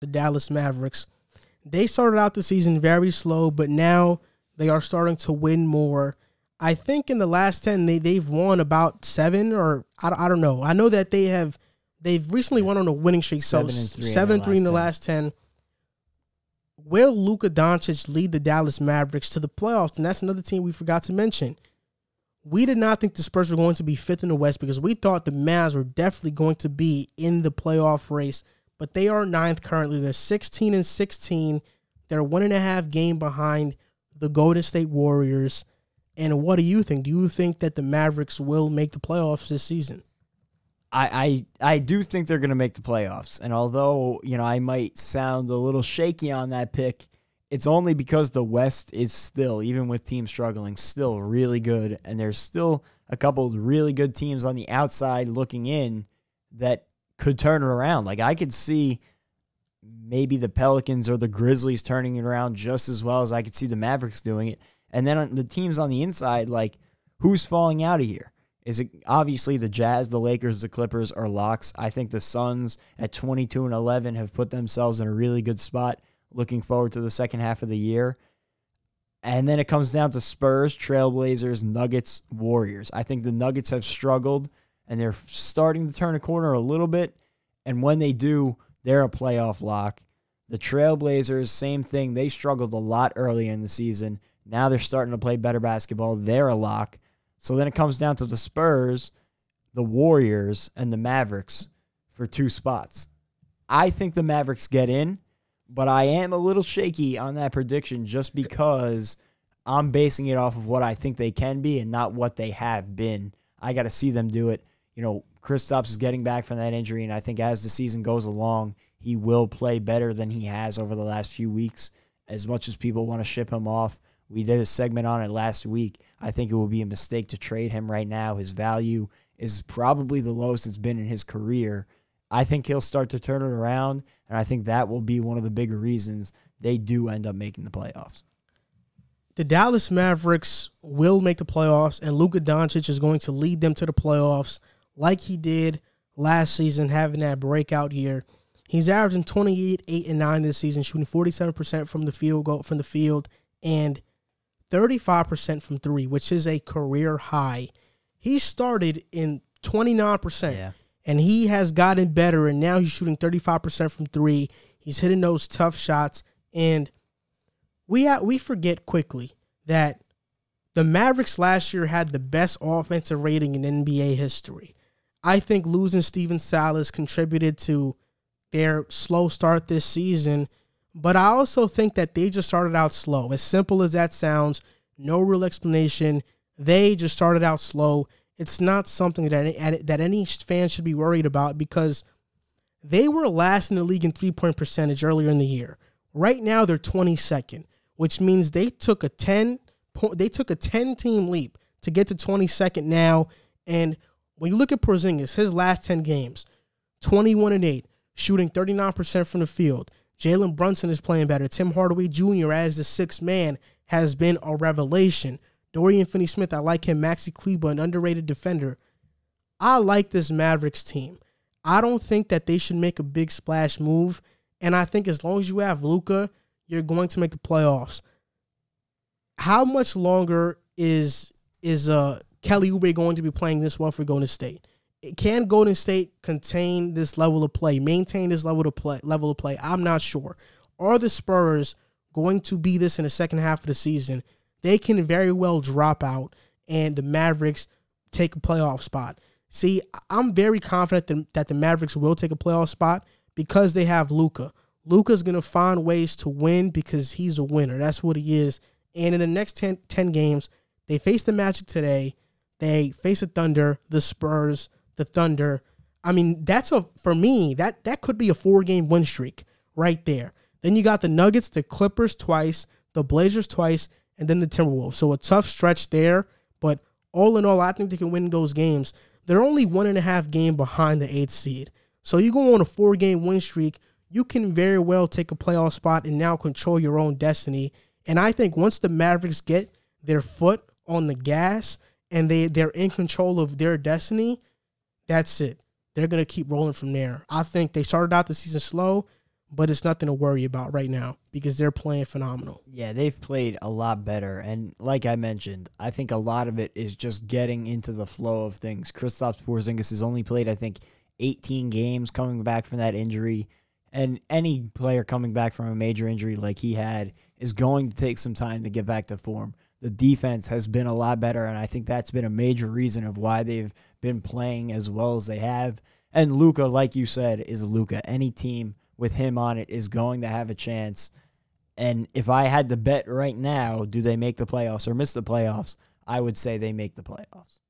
the Dallas Mavericks. They started out the season very slow, but now they are starting to win more. I think in the last 10 they they've won about 7 or I, I don't know. I know that they have they've recently won on a winning streak Seven so and three 7 their and 3 in the last last 10. Will Luka Doncic lead the Dallas Mavericks to the playoffs? And that's another team we forgot to mention. We did not think the Spurs were going to be fifth in the West because we thought the Mavs were definitely going to be in the playoff race, but they are ninth currently. They're 16 and 16. They're one and a half game behind the Golden State Warriors. And what do you think? Do you think that the Mavericks will make the playoffs this season? I, I I do think they're going to make the playoffs. And although, you know, I might sound a little shaky on that pick, it's only because the West is still, even with teams struggling, still really good. And there's still a couple of really good teams on the outside looking in that could turn it around. Like I could see maybe the Pelicans or the Grizzlies turning it around just as well as I could see the Mavericks doing it. And then the teams on the inside, like who's falling out of here? Is it obviously the Jazz, the Lakers, the Clippers are locks? I think the Suns at 22 and 11 have put themselves in a really good spot looking forward to the second half of the year. And then it comes down to Spurs, Trailblazers, Nuggets, Warriors. I think the Nuggets have struggled and they're starting to turn a corner a little bit. And when they do, they're a playoff lock. The Trailblazers, same thing. They struggled a lot early in the season. Now they're starting to play better basketball. They're a lock. So then it comes down to the Spurs, the Warriors, and the Mavericks for two spots. I think the Mavericks get in, but I am a little shaky on that prediction just because I'm basing it off of what I think they can be and not what they have been. I got to see them do it. You know, Kristaps is getting back from that injury, and I think as the season goes along, he will play better than he has over the last few weeks. As much as people want to ship him off, we did a segment on it last week. I think it would be a mistake to trade him right now. His value is probably the lowest it's been in his career. I think he'll start to turn it around, and I think that will be one of the bigger reasons they do end up making the playoffs. The Dallas Mavericks will make the playoffs, and Luka Doncic is going to lead them to the playoffs like he did last season, having that breakout year. He's averaging 28, 8, and 9 this season, shooting 47% from the field goal from the field and 35% from three, which is a career high. He started in 29%. Yeah. And he has gotten better, and now he's shooting 35% from three. He's hitting those tough shots. And we ha- we forget quickly that the Mavericks last year had the best offensive rating in NBA history. I think losing Stephen Silas contributed to their slow start this season, but I also think that they just started out slow. As simple as that sounds, no real explanation. They just started out slow. It's not something that any, that any fan should be worried about because they were last in the league in three point percentage earlier in the year. Right now they're 22nd, which means they took a 10 they took a 10 team leap to get to 22nd now. And when you look at Porzingis, his last 10 games, 21 and 8, shooting 39% from the field. Jalen Brunson is playing better. Tim Hardaway Jr. as the sixth man has been a revelation. Dorian Finney Smith, I like him. Maxi Kleber, an underrated defender. I like this Mavericks team. I don't think that they should make a big splash move. And I think as long as you have Luka, you're going to make the playoffs. How much longer is is uh Kelly Oubre going to be playing this well for Golden State? Can Golden State contain this level of play, maintain this level of play? Level of play, I'm not sure. Are the Spurs going to be this in the second half of the season? They can very well drop out, and the Mavericks take a playoff spot. See, I'm very confident that, the Mavericks will take a playoff spot because they have Luka. Luka's going to find ways to win because he's a winner. That's what he is. And in the next 10, 10 games, they face the Magic today. They face the Thunder, the Spurs, the Thunder. I mean, that's a for me that that could be a four game win streak right there. Then you got the Nuggets, the Clippers twice, the Blazers twice, and then the Timberwolves. So a tough stretch there, but all in all, I think they can win those games. They're only one and a half game behind the eighth seed. So you go on a four game win streak, you can very well take a playoff spot and now control your own destiny. And I think once the Mavericks get their foot on the gas and they, they're in control of their destiny, that's it. They're to keep rolling from there. I think they started out the season slow, but it's nothing to worry about right now because they're playing phenomenal. Yeah, they've played a lot better. And like I mentioned, I think a lot of it is just getting into the flow of things. Kristaps Porzingis has only played, I think, 18 games coming back from that injury. And any player coming back from a major injury like he had is going to take some time to get back to form. The defense has been a lot better, and I think that's been a major reason of why they've been playing as well as they have. And Luka, like you said, is Luka. Any team with him on it is going to have a chance. And if I had to bet right now, do they make the playoffs or miss the playoffs? I would say they make the playoffs.